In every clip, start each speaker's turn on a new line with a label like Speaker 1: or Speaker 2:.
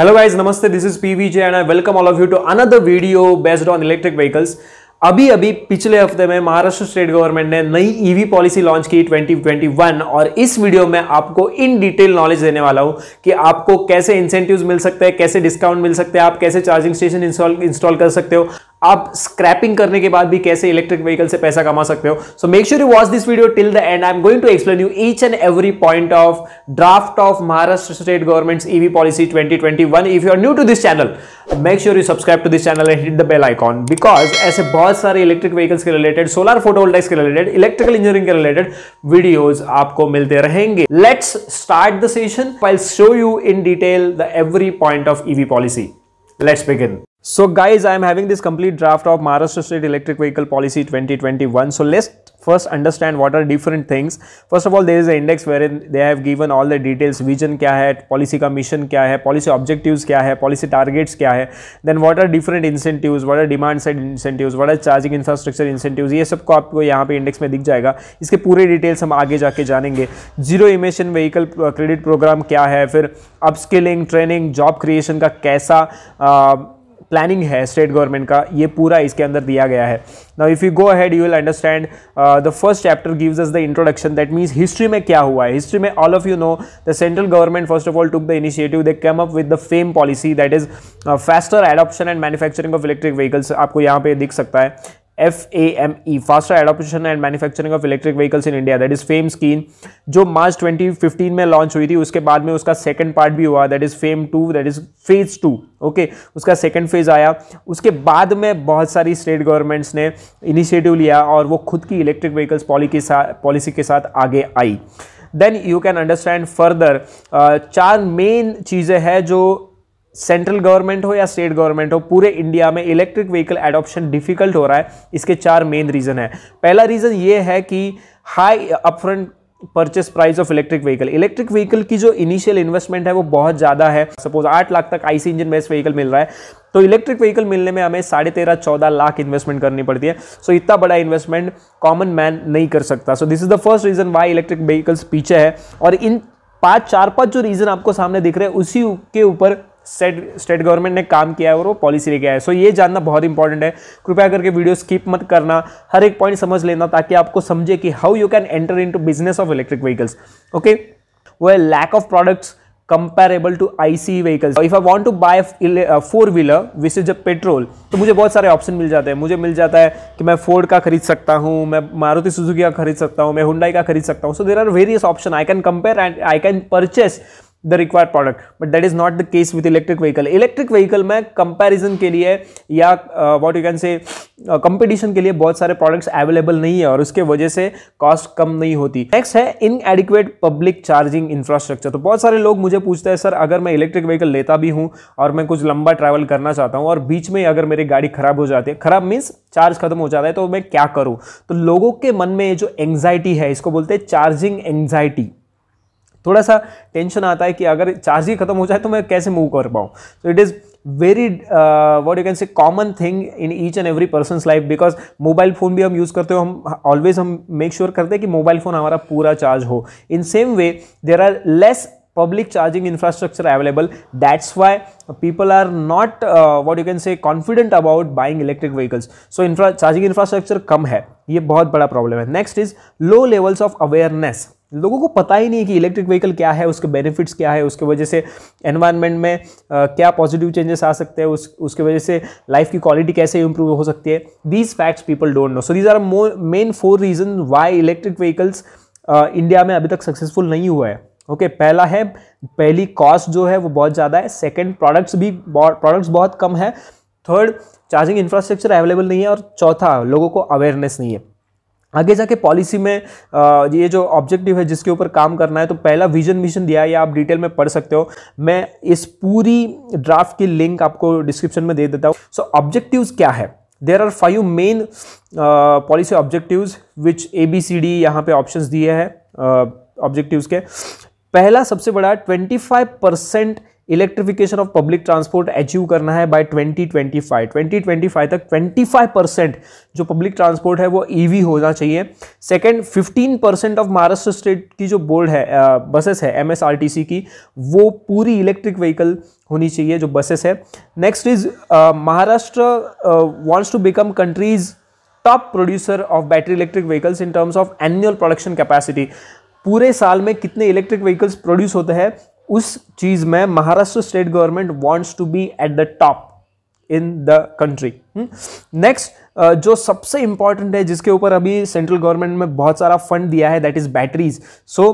Speaker 1: Hello this is P V J and I welcome all of you to another video based on electric vehicles अभी अभी, पिछले हफ़्ते में Maharashtra state government ने नई ईवी पॉलिसी लॉन्च की 2021 और इस वीडियो में आपको इन डिटेल नॉलेज देने वाला हूँ कि आपको कैसे इंसेंटिव्स मिल सकते हैं, कैसे डिस्काउंट मिल सकते हैं, आप कैसे चार्जिंग स्टेशन इंस्टॉल इंस्टॉल कर सकते हो। आप स्क्रैपिंग करने के बाद भी कैसे इलेक्ट्रिक व्हीकल से पैसा कमा सकते हो? So make sure you watch this video till the end I am going to explain you each and every point of draft of Maharashtra state government EV policy 2021 if you are new to this channel make sure you subscribe to this channel and hit the bell icon because ऐसे बहुत सारे electric vehicles के related solar photovoltaics के related electrical engineering के related videos आपको मिलते रहेंगे. Let's start the session I show you in detail the every point of EV policy let's begin So guys, I am having this complete draft of Maharashtra State Electric Vehicle Policy 2021. So let's first understand what are different things. First of all, there is an index wherein they have given all the details. Vision क्या है, policy का mission क्या है, policy objectives क्या है, policy targets क्या है. Then what are different incentives, what are demand side incentives, what are charging infrastructure incentives. ये सबको आपको यहाँ पे इंडेक्स में दिख जाएगा. इसके पूरे डिटेल्स हम आगे जाके जानेंगे. Zero emission vehicle credit program क्या है, फिर अपस्किलिंग ट्रेनिंग जॉब क्रिएशन का कैसा प्लानिंग है स्टेट गवर्नमेंट का, ये पूरा इसके अंदर दिया गया है। Now if you go ahead you will understand the first chapter gives us the introduction that means history में क्या हुआ है? हिस्ट्री में all of you know the central government first of all took the initiative they come up with the FAME policy that is faster adoption and manufacturing of electric vehicles आपको यहाँ पे दिख सकता है। M E faster adoption and manufacturing of electric vehicles in India that is FAME scheme जो मार्च 2015 में launch हुई थी, उसके बाद में उसका सेकंड पार्ट भी हुआ that is FAME two that is phase two okay उसका सेकंड फ़ेज़ आया। उसके बाद में बहुत सारी स्टेट गवर्नमेंट्स ने इनिशिएटिव लिया और वो खुद की इलेक्ट्रिक व्हीकल्स पॉली के साथ पॉलिसी के साथ आगे आई। Then you can understand further चार मेन चीज़ें हैं जो सेंट्रल गवर्नमेंट हो या स्टेट गवर्नमेंट हो पूरे इंडिया में इलेक्ट्रिक व्हीकल एडॉप्शन डिफ़िकल्ट हो रहा है। इसके चार मेन रीजन है। पहला रीजन ये है कि high upfront purchase price of electric vehicle electric vehicle की जो इनिशियल इन्वेस्टमेंट है वो बहुत ज़्यादा है। सपोज़ आठ लाख तक आईसी इंजन बेस्ड व्हीकल मिल रहा है। तो इलेक्ट्रिक व्हीकल मिलने में हमें साढ़े तेरह चौदह लाख इन्वेस्टमेंट करनी पड़ती है। सो so, इतना बड़ा इन्वेस्टमेंट कॉमन मैन नहीं कर सकता। So this is the first reason why electric vehicles पीछे है। और इन पाँच चार पाँच जो रीजन आपको सामने दिख रहे हैं उसी के ऊपर स्टेट स्टेट गवर्नमेंट ने काम किया है और वो पॉलिसी लेके आया है। सो ये जानना बहुत इंपॉर्टेंट है। कृपया करके वीडियो स्किप मत करना। हर एक पॉइंट समझ लेना ताकि आपको समझे कि how you can enter in business of electric vehicles okay वो है lack of products comparable to IC vehicles if I want to buy four wheeler which is a petrol तो मुझे बहुत सारे ऑप्शन मिल जाते हैं। मुझे मिल जाता है कि मैं फोर्ड का खरीद सकता हूँ, मैं मारुति सुजुकी का खरीद सकता हूँ, मैं हुंडाई का खरीद सकता हूँ। So there are various option I can compare and I can purchase the required product but that is not the case with electric vehicle electric vehicle में कंपैरिजन के लिए या what you can say competition के लिए बहुत सारे products available नहीं है और उसके वजह से कॉस्ट कम नहीं होती। नेक्स्ट है inadequate public charging infrastructure तो बहुत सारे लोग मुझे पूछते हैं, सर, अगर मैं इलेक्ट्रिक व्हीकल लेता भी हूँ और मैं कुछ लंबा ट्रैवल करना चाहता हूँ और बीच में अगर मेरी गाड़ी खराब हो जाती है, खराब मीन्स चार्ज खत्म हो जाता है तो मैं क्या करूँ? तो लोगों के मन में जो एंग्जाइटी है, इसको बोलते हैं चार्जिंग एंग्जाइटी थोड़ा सा टेंशन आता है कि अगर चार्ज ही खत्म हो जाए तो मैं कैसे मूव कर पाऊँ? So it is very what you can say common thing in each and every person life because mobile phone भी हम यूज़ करते हो हम ऑलवेज हम मेक श्योर करते हैं कि मोबाइल फ़ोन हमारा पूरा चार्ज हो। In same way there are less infrastructure available. That's why people are not uh, what you can say confident about buying electric vehicles. So infra charging infrastructure कम है। ये बहुत बड़ा प्रॉब्लम है। Next is low levels of awareness लोगों को पता ही नहीं कि इलेक्ट्रिक व्हीकल क्या है उसके बेनिफिट्स क्या है उसके वजह से एनवायरनमेंट में आ, क्या पॉजिटिव चेंजेस आ सकते हैं उस उसके वजह से लाइफ की क्वालिटी कैसे इंप्रूव हो सकती है। These facts people don't know so these are more main four reason why electric vehicles India में अभी तक सक्सेसफुल नहीं हुआ है। ओके okay, पहला है पहली कॉस्ट जो है वो बहुत ज़्यादा है। सेकेंड प्रोडक्ट्स भी प्रोडक्ट्स बहुत कम है। थर्ड चार्जिंग इंफ्रास्ट्रक्चर अवेलेबल नहीं है। और चौथा लोगों को अवेयरनेस नहीं है। आगे जाके पॉलिसी में ये जो ऑब्जेक्टिव है जिसके ऊपर काम करना है तो पहला विजन मिशन दिया है, या आप डिटेल में पढ़ सकते हो। मैं इस पूरी ड्राफ्ट की लिंक आपको डिस्क्रिप्शन में दे देता हूँ। सो ऑब्जेक्टिव्स क्या है? There are five main policy objectives which A B C D यहाँ पे ऑप्शंस दिए हैं ऑब्जेक्टिव्स के। पहला सबसे बड़ा 25 percent electrification of public transport achieve करना है बाय 2025 2025 तक 25 परसेंट जो पब्लिक ट्रांसपोर्ट है वो ईवी होना चाहिए। Second 15 percent of Maharashtra state की जो बोर्ड है बसेस है एमएसआरटीसी की, वो पूरी इलेक्ट्रिक व्हीकल होनी चाहिए जो बसेस है। Next is Maharashtra wants to become country's top producer of battery electric vehicles in terms of annual production capacity पूरे साल में कितने इलेक्ट्रिक व्हीकल्स प्रोड्यूस होते हैं? उस चीज़ में Maharashtra state government wants to be at the top in the country next जो सबसे इंपॉर्टेंट है, जिसके ऊपर अभी सेंट्रल गवर्नमेंट में बहुत सारा फंड दिया है that is batteries so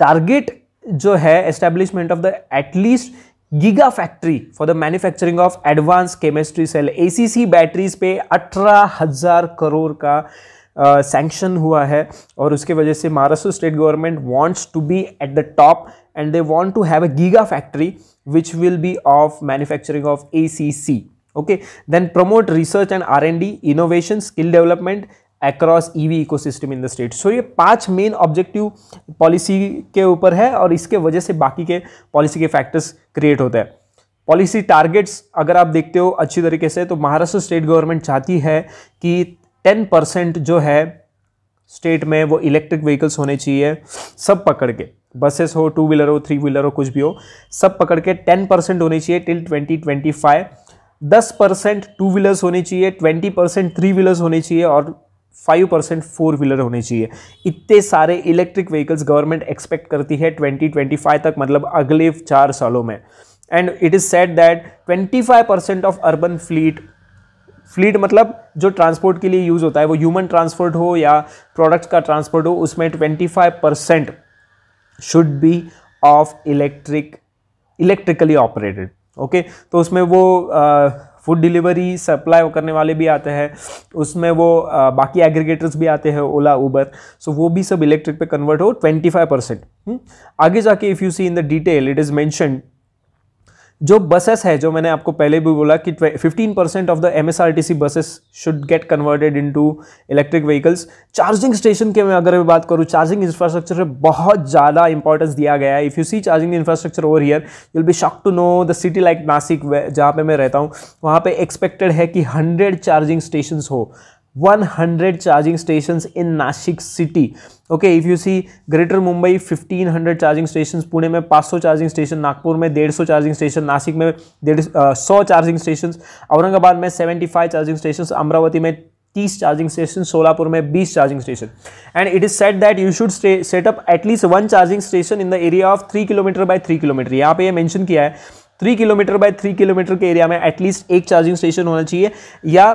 Speaker 1: target जो है establishment of the at least giga factory for the manufacturing of advance chemistry cell ACC batteries पे अठारह हज़ार करोड़ का सैंक्शन हुआ है और उसके वजह से Maharashtra state government wants to be at the top and they want to have a giga factory which will be of manufacturing of ACC okay? Then promote research and r&d innovation, skill development across EV ecosystem in the state so ये पाँच main objective policy के ऊपर है और इसके वजह से बाकी के पॉलिसी के फैक्टर्स क्रिएट होते हैं। पॉलिसी टारगेट्स अगर आप देखते हो अच्छी तरीके से तो महाराष्ट्र स्टेट गवर्नमेंट चाहती है कि 10 परसेंट जो है स्टेट में वो इलेक्ट्रिक व्हीकल्स होने चाहिए, सब पकड़ के। बसेस हो टू व्हीलर हो थ्री व्हीलर हो, कुछ भी हो, सब पकड़ के टेन परसेंट होने चाहिए टिल 2025 10 परसेंट टू व्हीलर्स होने चाहिए 20 परसेंट थ्री व्हीलर्स होने चाहिए और फाइव परसेंट फोर व्हीलर होने चाहिए। इतने सारे इलेक्ट्रिक व्हीकल्स गवर्नमेंट एक्सपेक्ट करती है 2025 तक मतलब अगले चार सालों में। And it is set that 25 percent of urban fleet fleet मतलब जो ट्रांसपोर्ट के लिए यूज़ होता है वो ह्यूमन ट्रांसपोर्ट हो या प्रोडक्ट्स का ट्रांसपोर्ट हो उसमें 25 percent should be of electric electrically operated okay तो उसमें वो फ़ूड डिलीवरी सप्लाई करने वाले भी आते हैं उसमें वो आ, बाकी एग्रीगेटर्स भी आते हैं ओला उबर सो वो भी सब इलेक्ट्रिक पे कन्वर्ट हो 25 परसेंट आगे जाके if you see in the detail it is mention जो बसेस है, जो मैंने आपको पहले भी बोला कि 15 percent of the M S R T C buses should get converted into electric vehicles charging station के मैं अगर मैं बात करूँ चार्जिंग इंफ्रास्ट्रक्चर में बहुत ज़्यादा इंपॉर्टेंस दिया गया है। If you see charging infrastructure over here you'll be shock to know the city like Nashik जहाँ पे मैं रहता हूँ, वहाँ पे एक्सपेक्टेड है कि हंड्रेड चार्जिंग स्टेशन हो। 100 charging stations in Nashik city. Okay, if you see Greater Mumbai 1500 charging station Pune में 500 चार्जिंग स्टेशन नागपुर में 150 चार्जिंग स्टेशन नासिक में डेढ़ सौ चार्जिंग स्टेशन औरंगाबाद में 75 चार्जिंग स्टेशन अमरावती में 30 चार्जिंग स्टेशन सोलापुर में 20 charging station and it is set that you should set up at least one charging station in the area of three kilometre by three kilometre यहाँ पे ये mention किया है three kilometre by three kilometre के area में at least एक charging station होना चाहिए या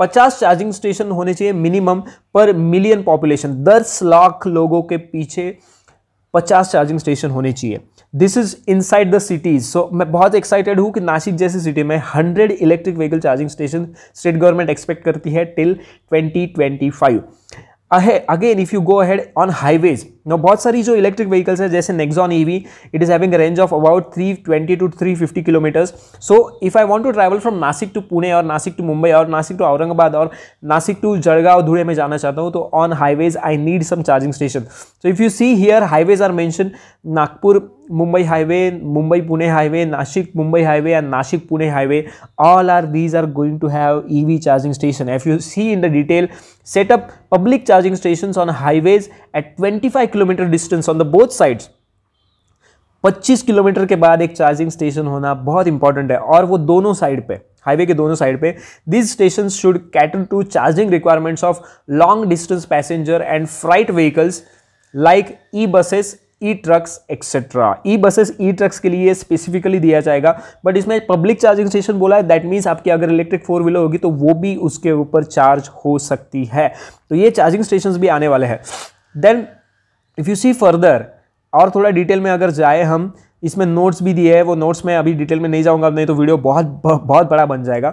Speaker 1: 50 चार्जिंग स्टेशन होने चाहिए मिनिमम पर मिलियन पॉपुलेशन दस लाख लोगों के पीछे 50 चार्जिंग स्टेशन होने चाहिए. This is inside the cities so मैं बहुत एक्साइटेड हूँ कि नासिक जैसी सिटी में 100 electric vehicle charging station state government expect करती है till 2025 again if you go ahead on highways no बहुत सारी जो इलेक्ट्रिक व्हीकल्स है, जैसे Nexon EV it is having range of about 320 to 350 kilometres so if I want to travel from Nashik to Pune और Nashik to Mumbai और Nashik to Aurangabad और Nashik to जड़गांव धुड़े में जाना चाहता हूँ तो on highways I need some charging station so if you see here highways are mention Nagpur, Mumbai highway Mumbai Pune highway Nashik, Mumbai highway and Nashik Pune highway all are these are going to have EV charging station if you see in the detail setup public charging station on highways at 25 kilometre distance on the both sides 25 kilometre के बाद एक charging station होना बहुत important है, और वो दोनों side पे हाईवे के दोनों साइड पे this station should cater to charging requirements of long distance passenger and freight vehicles like e buses e trucks etcetera e buses, e trucks के लिए स्पेसिफिकली दिया जाएगा बट इसमें पब्लिक चार्जिंग स्टेशन बोला है दैट मीन्स आपकी अगर electric four wheeler होगी तो वो भी उसके ऊपर चार्ज हो सकती है। तो ये चार्जिंग स्टेशन भी आने वाले हैं। Then if you see further और थोड़ा डिटेल में अगर जाए हम, इसमें नोट्स भी दिए हैं, वो नोट्स में अभी डिटेल में नहीं जाऊँगा, नहीं तो वीडियो बहुत बहुत बड़ा बन जाएगा।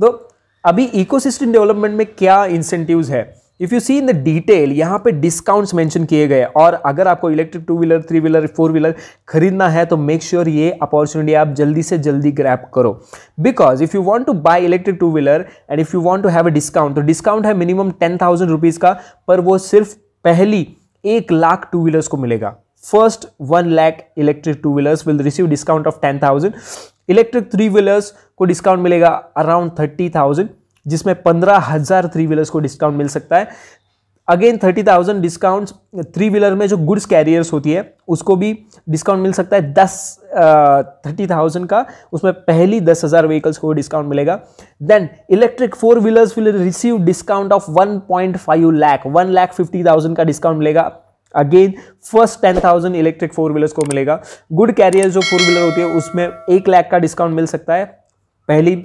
Speaker 1: तो अभी इकोसिस्टम डेवलपमेंट में क्या इंसेंटिव्स है? If you see in the detail यहाँ पे डिस्काउंट्स मेंशन किए गए और अगर आपको electric two wheeler three wheeler four wheeler खरीदना है तो मेक श्योर sure ये अपॉर्चुनिटी आप जल्दी से जल्दी ग्रैप करो। Because if you want to buy electric two wheeler and if you want to have a discount तो डिस्काउंट है मिनिमम टेन थाउज़ेंड रुपीज़ का, पर वो सिर्फ़ पहली एक लाख टू व्हीलर्स को मिलेगा। First one lakh electric two wheelers will receive discount of ten thousand electric three wheelers को डिस्काउंट मिलेगा अराउंड थर्टी थाउज़ेंड जिसमें पंद्रह हज़ार थ्री व्हीलर्स को डिस्काउंट मिल सकता है। Again thirty thousand discount three wheeler में जो गुड्स कैरियर्स होती है, उसको भी डिस्काउंट मिल सकता है। दस थर्टी थाउज़ेंड का, उसमें पहली दस हज़ार व्हीकल्स को डिस्काउंट मिलेगा। Then electric four wheelers will receive discount of one point five lakh one lakh fifty thousand का डिस्काउंट मिलेगा। Again first ten thousand electric four wheelers को मिलेगा। गुड कैरियर जो फोर व्हीलर होती है, उसमें एक लाख का डिस्काउंट मिल सकता है। पहली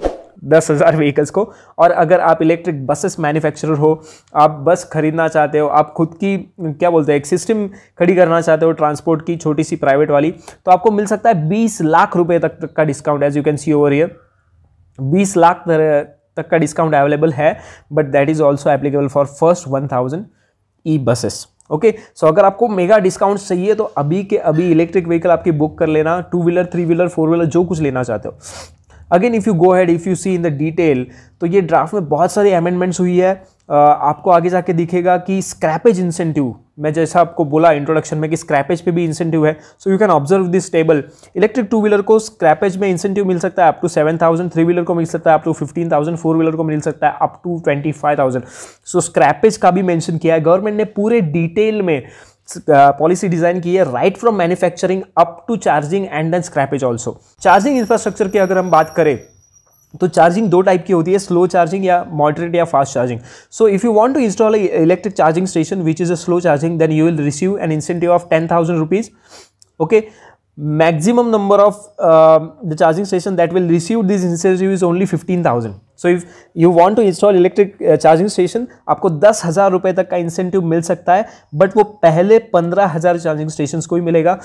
Speaker 1: दस हज़ार व्हीकल्स को। और अगर आप इलेक्ट्रिक बसेस मैन्युफैक्चरर हो आप बस खरीदना चाहते हो आप खुद की क्या बोलते हैं एक सिस्टम खड़ी करना चाहते हो ट्रांसपोर्ट की छोटी सी प्राइवेट वाली तो आपको मिल सकता है बीस लाख तक, तक का discount as you can see over here बीस लाख तक का डिस्काउंट अवेलेबल है but that is also applicable for first one thousand e buses okay so अगर आपको मेगा डिस्काउंट चाहिए तो अभी के अभी इलेक्ट्रिक व्हीकल आपकी बुक कर लेना two wheeler three wheeler four wheeler जो कुछ लेना चाहते हो। Again if you go ahead if you see in the detail तो ये ड्राफ्ट में बहुत सारी अमेंडमेंट्स हुई है। आपको आगे जाके दिखेगा कि स्क्रैपेज इंसेंटिव मैं जैसा आपको बोला इंट्रोडक्शन में कि स्क्रैपेज पे भी इंसेंटिव है। So you can observe this table electric two wheeler को स्क्रैपेज में इंसेंटिव मिल सकता है up to seven thousand three wheeler को मिल सकता है up to fifteen thousand four wheeler को मिल सकता है up to twenty five thousand so scrappage का भी मैंशन किया है। गवर्नमेंट ने पूरे डिटेल में पॉलिसी डिज़ाइन की है right from manufacturing up to charging and then scrappage also charging infrastructure की अगर हम बात करें तो चार्जिंग दो टाइप की होती है स्लो चार्जिंग या मॉडरेट या fast charging so if you want to install electric charging station which is a slow charging then you will receive an incentive of ten thousand rupees okay maximum number of uh, the charging station that will receive this incentive is only 15000 so if you want to install electric charging station आपको दस हज़ार रुपए तक का incentive मिल सकता है but वो पहले पंद्रह हज़ार चार्जिंग स्टेशन को ही मिलेगा।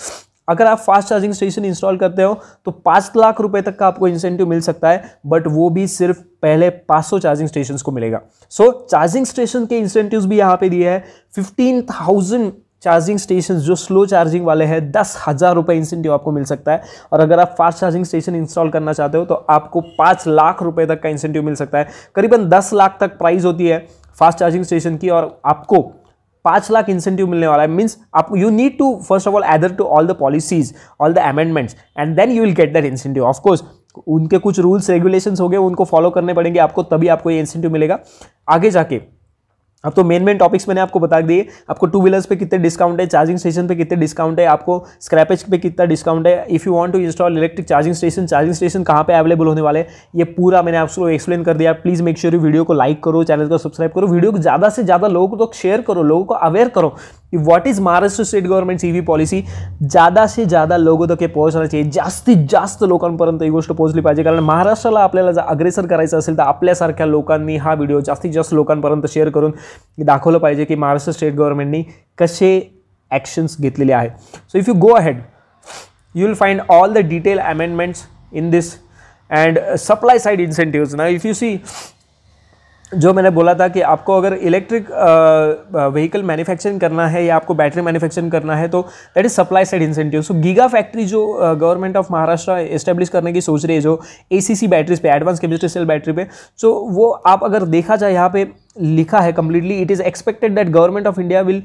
Speaker 1: अगर आप फास्ट चार्जिंग स्टेशन इंस्टॉल करते हो तो पाँच लाख रुपए तक का आपको इंसेंटिव मिल सकता है बट वो भी सिर्फ़ पहले 500 चार्जिंग स्टेशन को मिलेगा। सो so, चार्जिंग स्टेशन के इंसेंटिव्स भी यहाँ पे दिए हैं। फिफ्टीन थाउज़ेंड चार्जिंग स्टेशन जो स्लो चार्जिंग वाले हैं, दस हज़ार रुपये इंसेंटिव आपको मिल सकता है। और अगर आप फास्ट चार्जिंग स्टेशन इंस्टॉल करना चाहते हो तो आपको पाँच लाख रुपए तक का इंसेंटिव मिल सकता है। करीबन दस लाख तक प्राइस होती है फास्ट चार्जिंग स्टेशन की, और आपको पाँच लाख इंसेंटिव मिलने वाला है। मीन्स आप you need to first of all either to all the policies all the amendments and then you will get that incentive of course उनके कुछ रूल्स रेगुलेशन हो गए, उनको फॉलो करने पड़ेंगे आपको, तभी आपको ये इंसेंटिव मिलेगा। आगे जाके अब तो मेन मेन टॉपिक्स मैंने आपको बता दिए। आपको टू व्हीलर्स पे कितने डिस्काउंट है चार्जिंग स्टेशन पे कितने डिस्काउंट है, आपको स्क्रैपेज पे कितना डिस्काउंट है। If you want to install electric charging station charging station कहाँ पे अवेलेबल होने वाले ये पूरा मैंने आपको एक्सप्लेन कर दिया। प्लीज़ मेक श्योर वीडियो को लाइक करो चैनल को सब्सक्राइब करो। वीडियो को ज़्यादा से ज़्यादा लोगों को तो शेयर करो, लोगों को अवेयर करो। What is Maharashtra state government EV policy ज़्यादा से ज़्यादा लोगों तक हे चाहिए। जास्तीत जास्त लोकांपर्यंत ही गोष्ट पोहोचली पाहिजे. कारण महाराष्ट्राला आपल्याला जर अग्रेसर करायचं असेल तर आपल्यासारख्या लोकांनी हा व्हिडिओ जास्तीत जास्त लोकांपर्यंत शेअर करून दाखवलं पाहिजे की महाराष्ट्र स्टेट गव्हर्नमेंटनी कसे घेतलेले आहेत. So if you go ahead you will find all the detail amendments in this and supply side incentives ना इफ़ यू सी जो मैंने बोला था कि आपको अगर इलेक्ट्रिक व्हीकल मैन्युफैक्चरिंग करना है या आपको बैटरी मैन्युफैक्चरिंग करना है तो that is supply side incentive so giga factory जो गवर्नमेंट ऑफ़ महाराष्ट्र इस्टेब्लिश करने की सोच रही है, जो ए सी सी बैटरीज पे एडवांस केमिस्ट्री सेल बैटरी पे सो वो आप अगर देखा जाए, यहाँ पे लिखा है completely it is expected that government of India will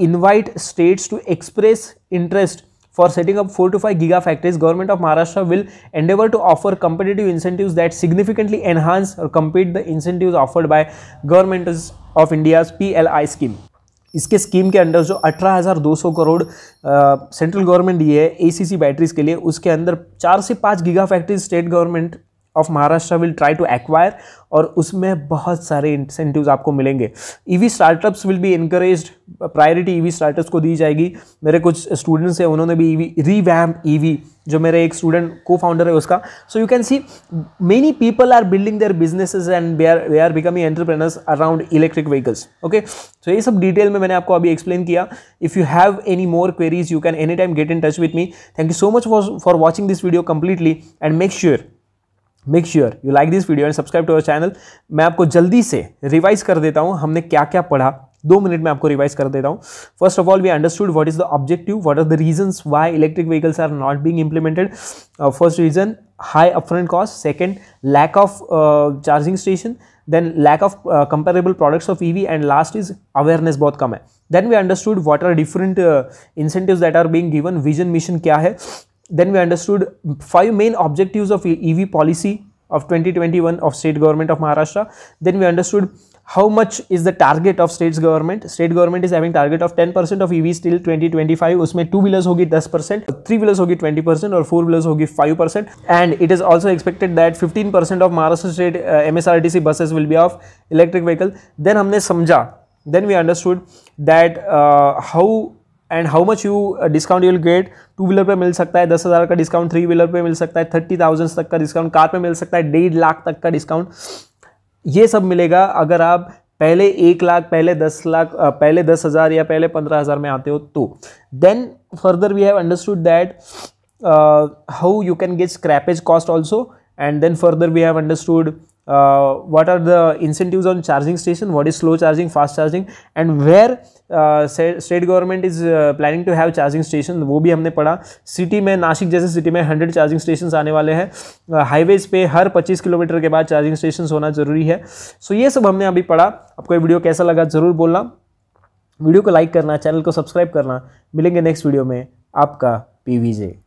Speaker 1: invite states to express interest For setting up 4 to 5 gigafactories, Government of Maharashtra will endeavor to offer competitive incentives that significantly enhance or compete the incentives offered by Government of India's PLI scheme. इसके scheme के under जो 18,200 crore central government दिए है ACC batteries के लिए उसके अंदर चार से पाँच giga factories state government of Maharashtra will try to acquire और उसमें बहुत सारे इंसेंटिव्स आपको मिलेंगे। EV startups will be encourage priority EV startups को दी जाएगी। मेरे कुछ स्टूडेंट्स हैं, उन्होंने भी ईवी रीवैम ईवी जो मेरे एक स्टूडेंट को फाउंडर है उसका। So you can see many people are building their businesses and they are they are becoming entrepreneurs around electric vehicles okay so ये सब डिटेल में मैंने आपको अभी एक्सप्लेन किया। If you have any more queries you can any time get in touch with me thank you so much for watching this video completely and make sure make sure you like this video and subscribe to our channel मैं आपको जल्दी से revise कर देता हूँ, हमने क्या क्या पढ़ा। दो मिनट में आपको रिवाइज कर देता हूँ। First of all we understood what is the objective what are the reason why electric vehicles are not being implemented first reason high upfront cost second lack of charging station then lack of comparable products of E V and last is awareness बहुत कम है। Then we understood what are different incentive that are being given vision mission क्या है? then we understood five main objectives of ev policy of 2021 of state government of maharashtra then we understood how much is the target of states government state government is having target of 10% of EVs till 2025 उसमें two wheelers होगी 10% three wheelers होगी 20% और four wheelers होगी 5% and it is also expected that 15% of Maharashtra state uh, MSRTC buses will be of electric vehicle then हमने समझा then we understood that uh, how and how much you discount you will get two wheeler पे मिल सकता है, दस हज़ार का discount three wheeler पे मिल सकता है थर्टी थाउज़ेंड तक का डिस्काउंट कार पे मिल सकता है, डेढ़ लाख तक का डिस्काउंट ये सब मिलेगा अगर आप पहले एक लाख, पहले दस लाख पहले दस हज़ार या पहले पंद्रह हज़ार में आते हो तो। Then further we have understood that how you can get scrappage cost also and then further we have understood uh, what are the incentives on charging station what is slow charging fast charging and where uh, government is uh, planning to have charging station वो भी हमने पढ़ा। City में नासिक जैसे city में 100 charging station आने वाले हैं। हाईवेज पे हर 25 किलोमीटर के बाद चार्जिंग स्टेशन होना ज़रूरी है। सो so ये सब हमने अभी पढ़ा। आपको ये वीडियो कैसा लगा ज़रूर बोलना। वीडियो को लाइक करना चैनल को सब्सक्राइब करना। मिलेंगे नेक्स्ट वीडियो में। आपका पीवीजे